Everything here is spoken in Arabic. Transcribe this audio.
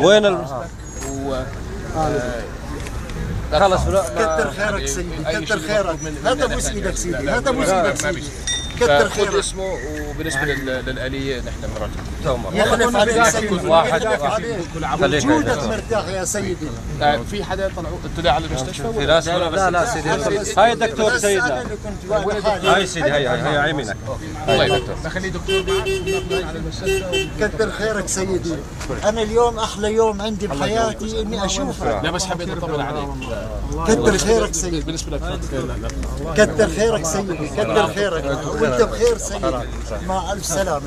وين ال... و خلص كتر خيرك سيدي كتر خيرك. هذا بوس إيدك سيدي هذا بوس إيدك سيدي. كتر خذ خيرك اسمه وبالنسبة لل- للآلية نحن يخلف عليك سيدي واحد. يخلف واحد. وجودك مرتاح يا سيدي. آه، في حدا طلعوا اطلع على المستشفى في ناس لا لا سيدي هاي دكتور بس أنا سيدنا. هاي سيدي هاي هاي هاي يمينك الله يدكتور بخليه دكتور. معك على المستشفى كتر خيرك سيدي. أنا اليوم أحلى يوم عندي بحياتي إني أشوفك. لا بس حبيت أطمن عليك. كتر خيرك سيدي. بالنسبة لك. كتر خيرك سيدي. كتر خيرك. وانت بخير سيدي. مع ألف سلامة.